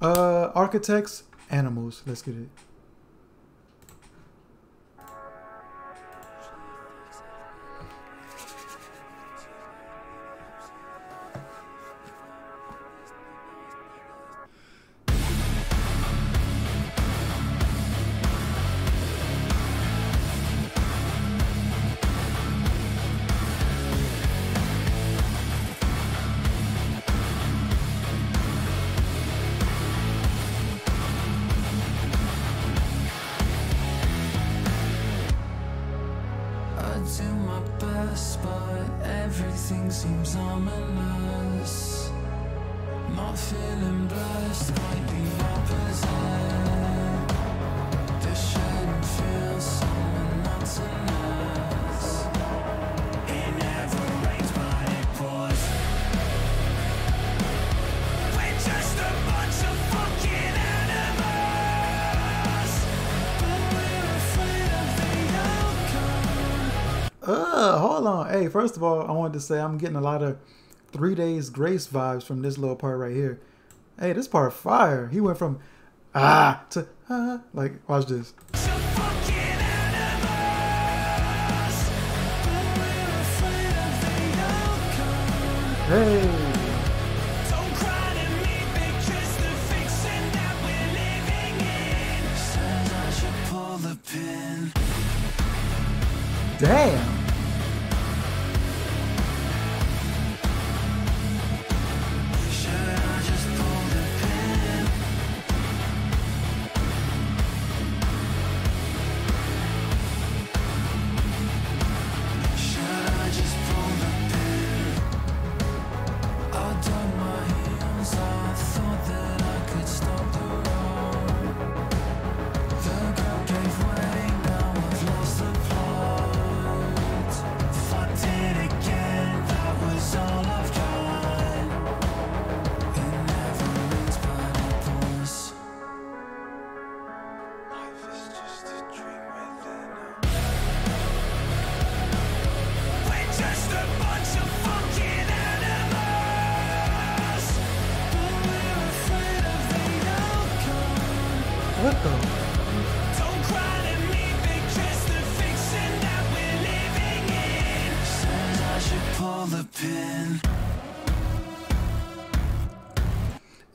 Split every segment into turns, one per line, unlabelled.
Uh, architects, animals. Let's get it.
Everything seems ominous. Not feeling blessed, might be opposite. The shed feels so
Hold on. Hey, first of all, I wanted to say I'm getting a lot of three days grace vibes from this little part right here. Hey, this part fire. He went from ah to ah. Like, watch this. Hey. Damn.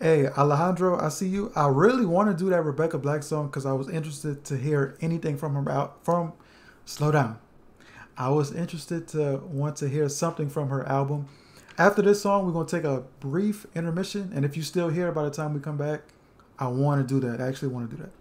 Hey, Alejandro, I see you. I really want to do that Rebecca Black song because I was interested to hear anything from her out from Slow Down. I was interested to want to hear something from her album. After this song, we're going to take a brief intermission. And if you're still here by the time we come back, I want to do that. I actually want to do that.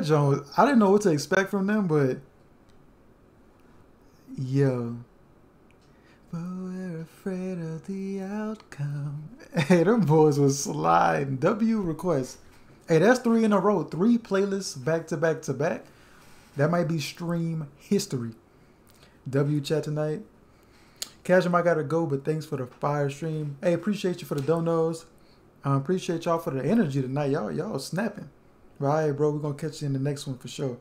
that
joint, I didn't know what to expect from them, but yo. But we're afraid of the outcome. Hey, them boys was sliding. W request.
Hey, that's three in a row. Three playlists back to back to back. That might be stream history. W chat tonight. Cashman, I gotta go, but thanks for the fire stream. Hey, appreciate you for the donos. Um, appreciate y'all for the energy tonight. Y'all, y'all snapping. Right, bro. We're gonna catch you in the next one for sure.